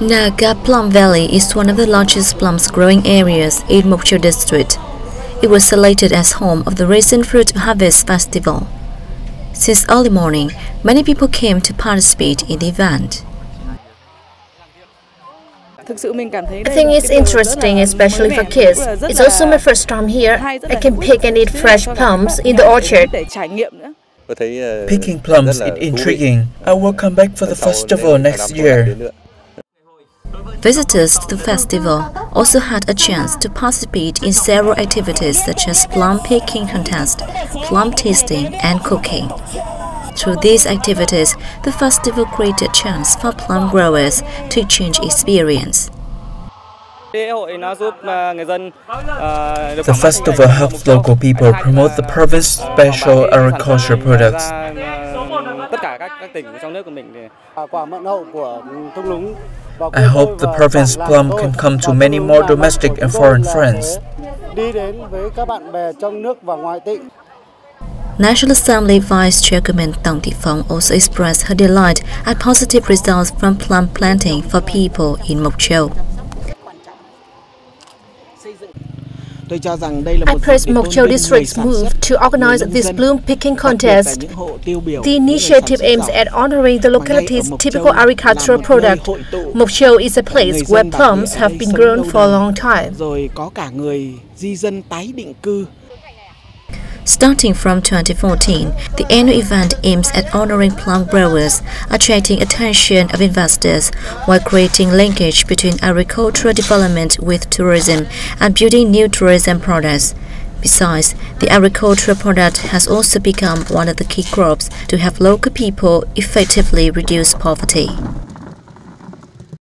Na Ka Plum Valley is one of the largest plums growing areas in Moc Chau district. It was selected as home of the recent Fruit Harvest Festival. Since early morning, many people came to participate in the event. I think it's interesting, especially for kids. It's also my first time here. I can pick and eat fresh plums in the orchard. Picking plums is intriguing. I will come back for the festival next year. Visitors to the festival also had a chance to participate in several activities such as plum picking contest, plum tasting, and cooking. Through these activities, the festival created a chance for plum growers to exchange experience. The festival helps local people promote the province's special agriculture products. I hope the province plum can come to many more domestic and foreign friends. National Assembly Vice Chairwoman Tong Thi Phong also expressed her delight at positive results from plum planting for people in Moc Chau. I praise Moc Chau District's move to organize this bloom picking contest. The initiative aims at honoring the locality's typical agricultural product. Moc Chau is a place where plums have been grown for a long time. Starting from 2014, the annual event aims at honoring plum growers, attracting attention of investors, while creating linkage between agricultural development with tourism and building new tourism products. Besides, the agricultural product has also become one of the key crops to help local people effectively reduce poverty.